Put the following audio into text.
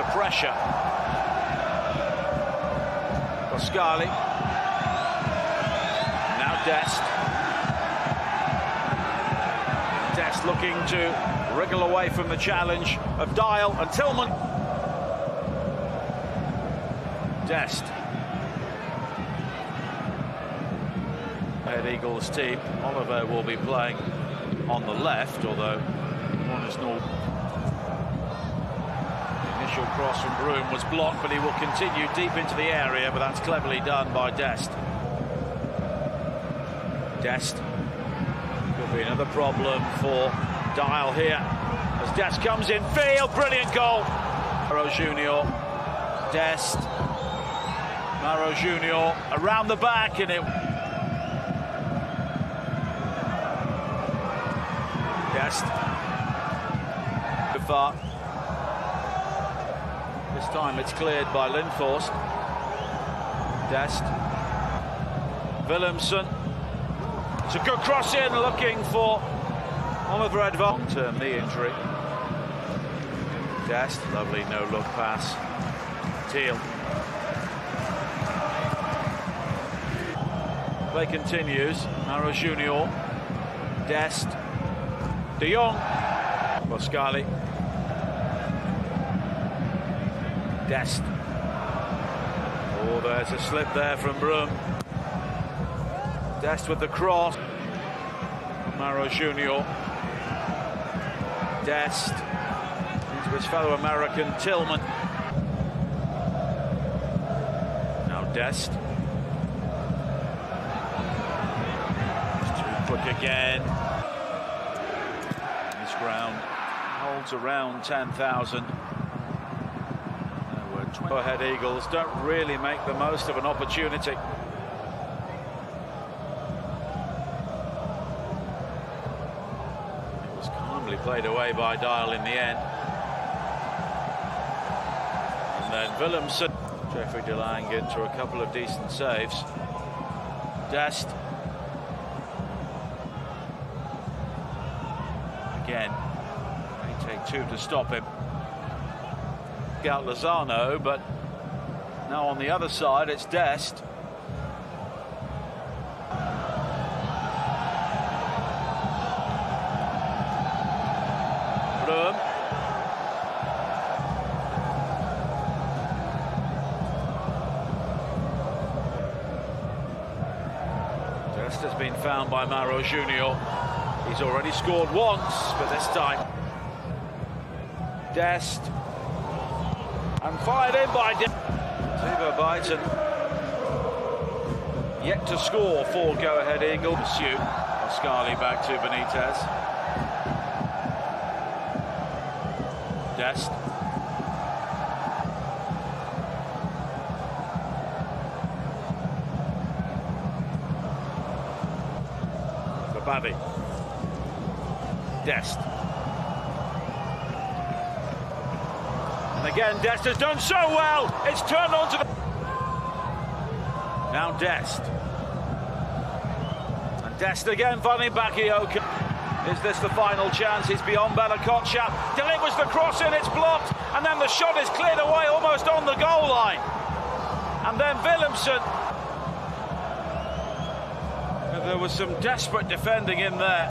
under pressure. Boscagli. Now Dest. Dest looking to wriggle away from the challenge of Deijl and Tillman. Dest. Head Eagles team. Oliver will be playing on the left, although one is no cross from Broom was blocked, but he will continue deep into the area, but that's cleverly done by Dest. Dest could be another problem for Deijl here as Dest comes in field, brilliant goal. Mauro Júnior, Dest, Mauro Júnior around the back, and it Dest. Far. This time it's cleared by Linthorst. Dest. Willemsen. It's a good cross in looking for Oliver Edvard. Long term knee injury. Dest. Lovely no look pass. Teal. Play continues. Mauro Júnior. Dest. De Jong. Boscagli. Dest. Oh, there's a slip there from Broom. Dest with the cross. Mauro Júnior. Dest. Into his fellow American Tillman. Now Dest. Quick again. This ground holds around 10,000. Go ahead, Eagles don't really make the most of an opportunity. It was calmly played away by Deijl in the end. And then Willemsen, Jeffrey de Lange into a couple of decent saves. Dest. Again, they take two to stop him out Lozano, but now on the other side it's Dest. Broom. Dest has been found by Mauro Júnior. He's already scored once, but this time Dest and fired in by Tivo Biden. Yet to score for go-ahead Eagle. Pursuit. Boscagli back to Benitez. Dest. Babadi. Dest. Again, Dest has done so well. It's turned on to the. Now Dest. And Dest again finding Bakayoko. Is this the final chance? He's beyond Bella-Kotchap. Delivers the cross in, it's blocked. And then the shot is cleared away almost on the goal line. And then Willemsen. There was some desperate defending in there.